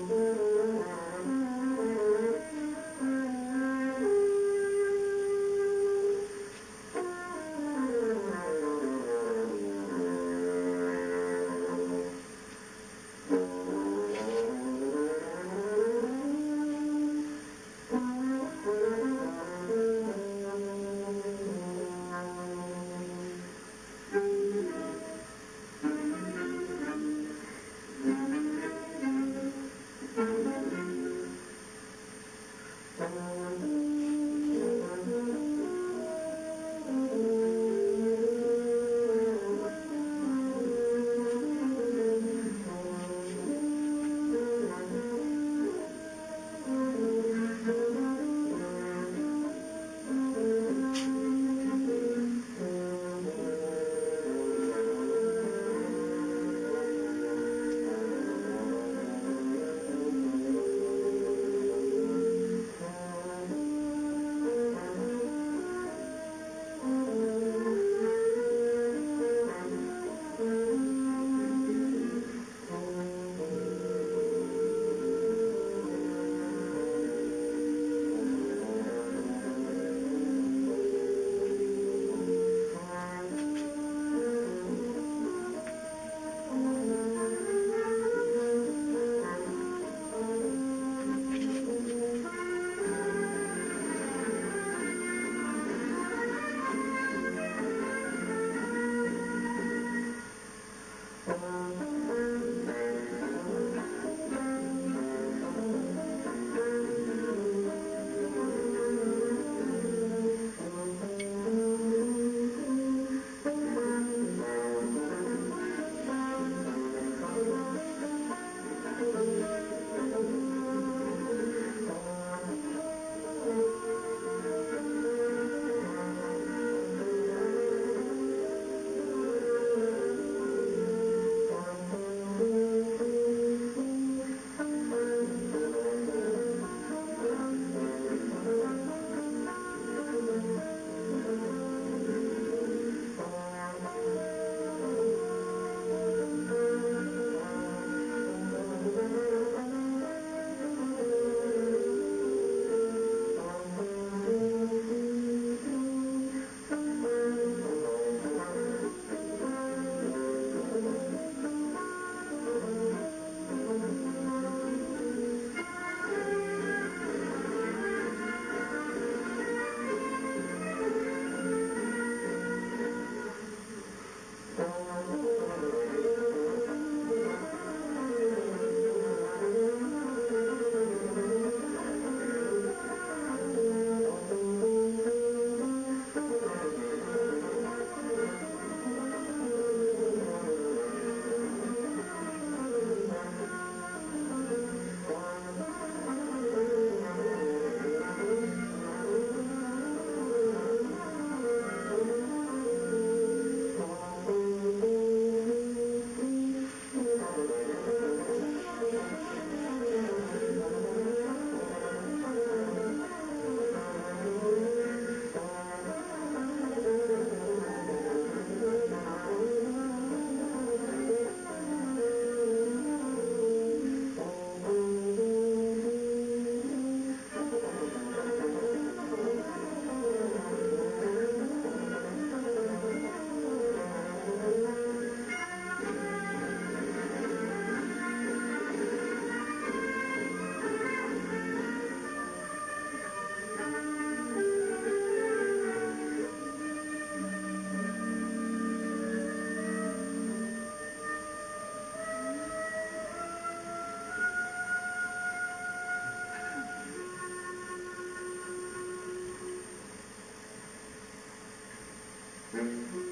Música Música